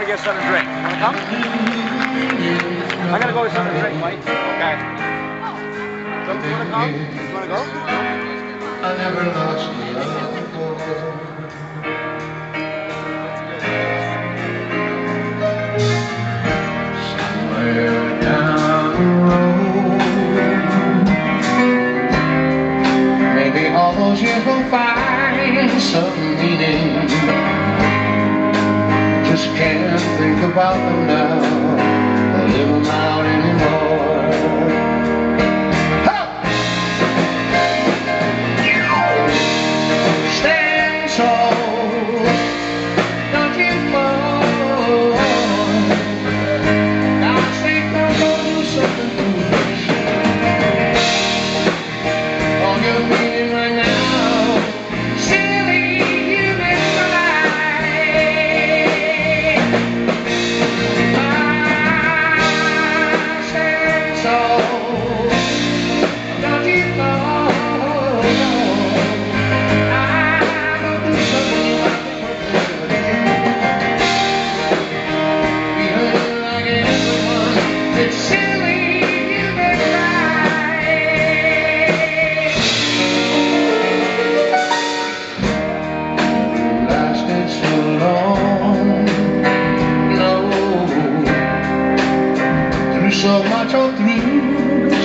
going to get something to drink. You want to come? I'm going to go get something to drink, Mike. Okay. So, you want to come? You want to go? I never lost maybe all those years will find think about them now, or live them out anymore.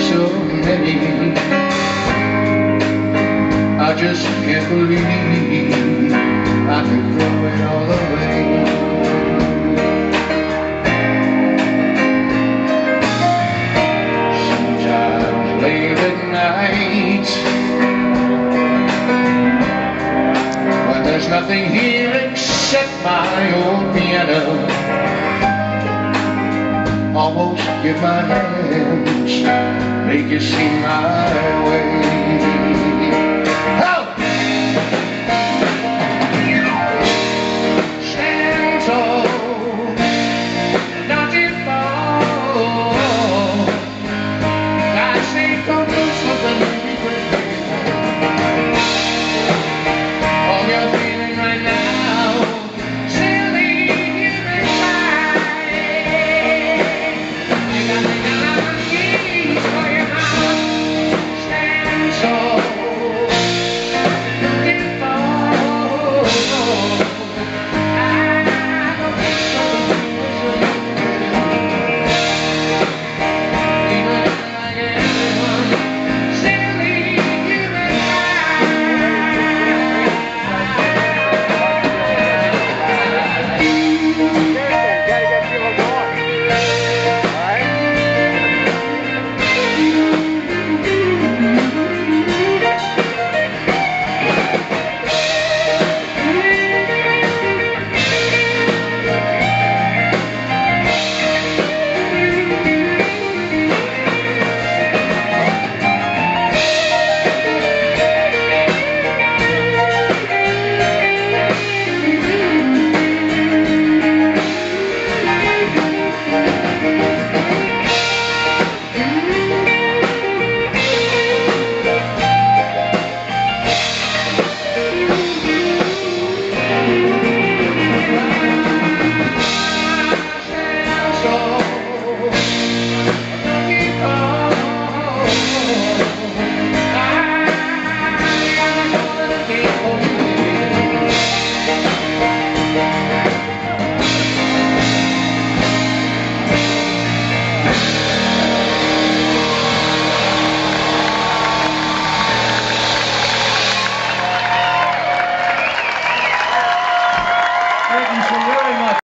So many. I just can't believe I can throw it all away. Sometimes late at night, when there's nothing here except my old piano, almost give my hands, make you see my way.